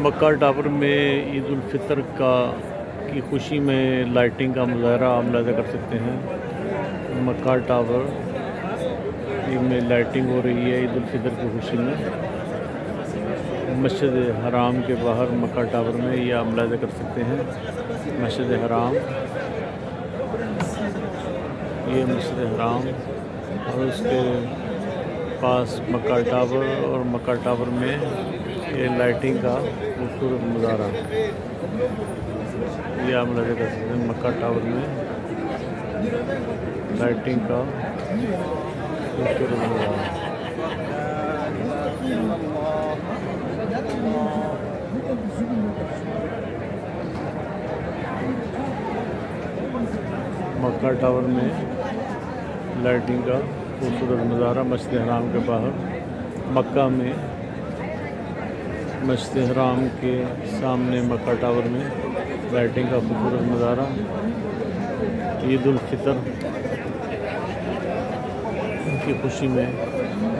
मक्का tower में ईद फितर का, की खुशी में लाइटिंग का मुजाहरा आप मुलाजा कर सकते हैं। मक्का टावर में लाइटिंग हो रही है ईद फितर की खुशी में। मस्जिद हराम के बाहर मक्का टावर में ये आप मुलाजा कर सकते हैं। मस्जिद हराम। ये मस्जिद हराम और उसके पास मक्का टावर और मक्का टावर में ये लाइटिंग का खूबसूरत नज़ारा। ये आप लगे कर सकते हैं मक्का टावर में लाइटिंग का खूबसूरत नज़ारा। मक्का टावर में लाइटिंग का खूबसूरत नज़ारा मस्जिद हराम के बाहर, मक्का में, मस्जिद हराम के सामने मक्का टावर में लाइटिंग का खूबसूरत नज़ारा, ईद फितर की खुशी में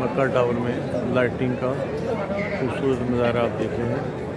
मक्का टावर में लाइटिंग का खूबसूरत नज़ारा आप देख रहे हैं।